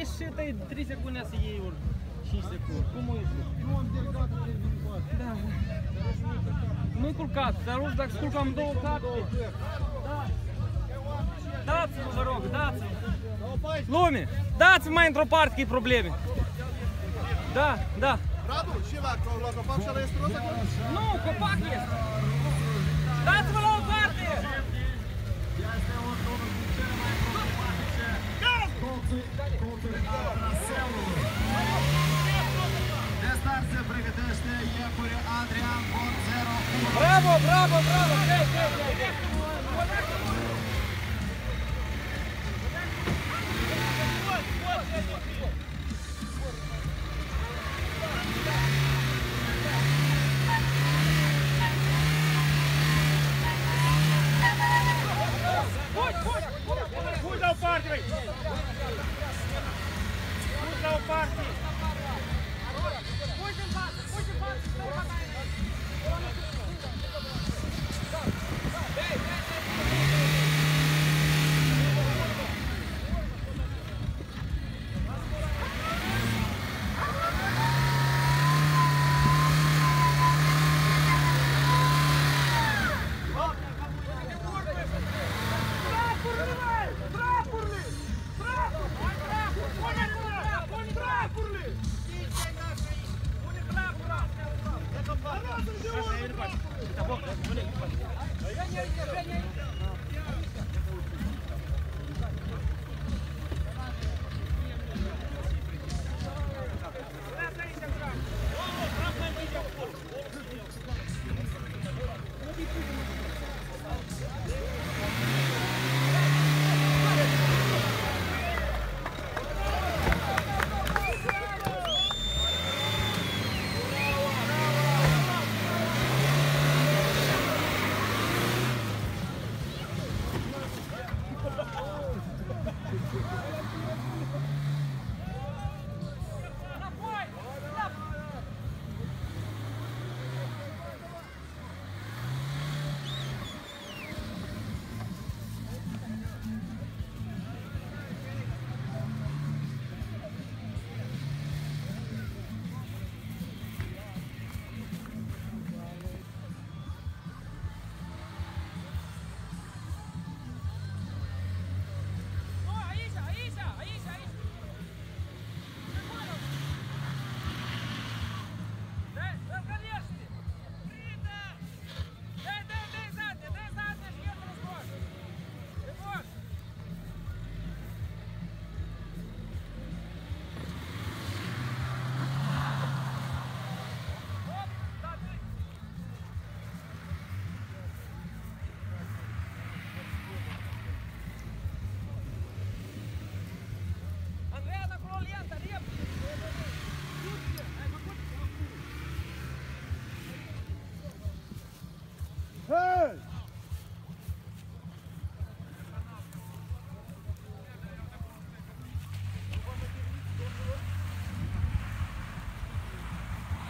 ești și tăi 3 secunde să iei ori 5 secunde. Cum o ieși? Nu am delegat de vinovat. Da. Nu-i culcat, dar ruși dacă sculcam două capete. Da. Dați-mă, vă rog, dați-mă. Lume, dați-mă mai într-o parte că e probleme. Da, da. Radu, și la, la copac și la este rost acolo? Nu, copac este.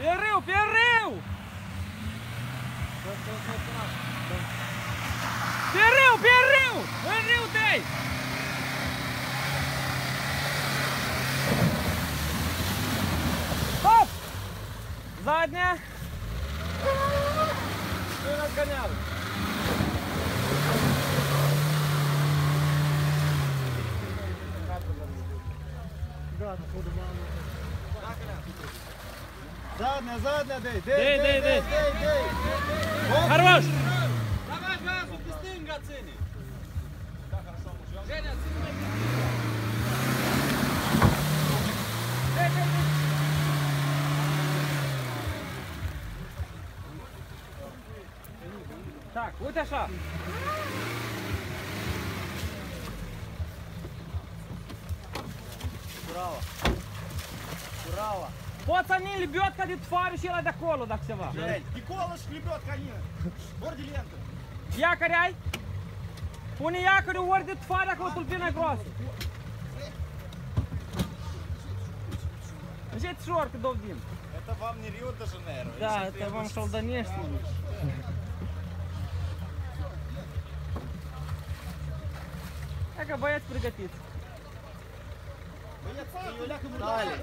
Pe râu, pe râu! Pe râu, pe râu! În râu dai! Хоп! Задняя! И разгонял. Да, походу мало. Задня, задня, дей, Дей, дей, дей. дей. Хорош! Давай газу, ты стынга цени. Так, uite așa. Curava. Curava. Poți să libiotca de tfară și ăla de acolo, dacă se va. Никола шклебет конина. Борди лента. Iacări ai? Pune iacări ori de tfară dacă o tulpină groasă. Жить шорка довдин. Это вам не Рио-де-Жанейро. Да, это вам шалданешься. Dacă băieți pregătiți.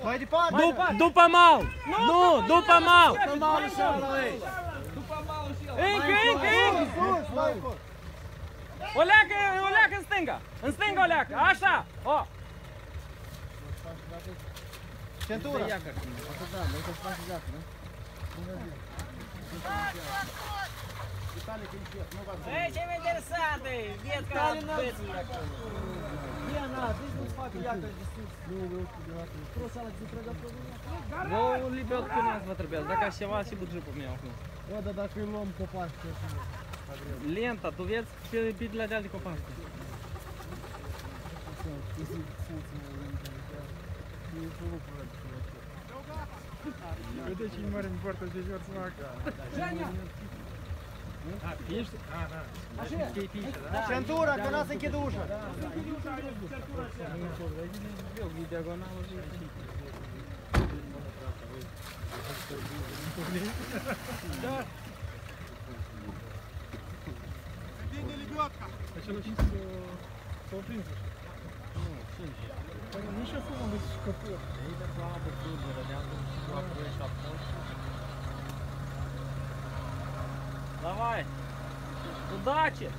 Vai de ponta. Dupa, dupa mal. No, dupa mal. Dupa mal no chão. Dupa mal no chão. Inc, inc, inc. O leacă, o leacă în stânga. În stânga o leacă. Așa. O. Centura. Atât da, mai să faci leacă, nu? Ei, Vă libeau cu mine vă trebuia, dacă așa ceva și budjul pe mine acum. O, dar dacă îi luăm copaci, ce așa Lenta, tu vezi ce bidile de alte copaci. Vedeți ce mare în poartă de jos, Genia! Centura, că n-a să închide ușa. Da. Vine libiotca. Acela ce s-o prins. Nu știu cum am găsit scăpuri. Ei, de apă. Удачи!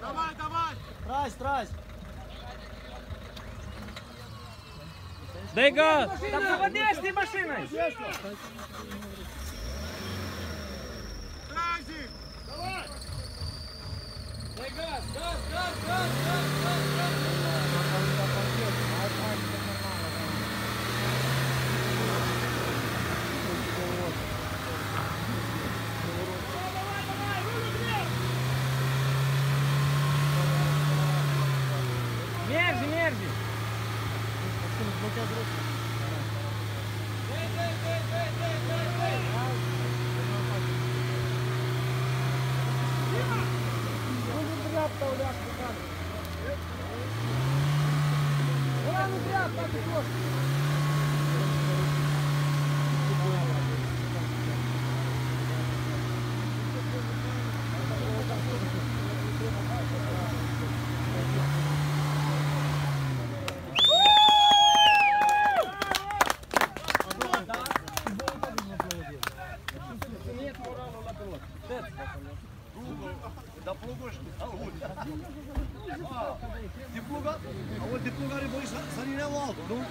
Давай, давай! Трась, трась. Дай газ! Там заводишь ты машиной! Тазик! Давай! Мерзи, Да плугаш, а Ти плуга, а овој ти плугари бои за, за ни не владу, ну?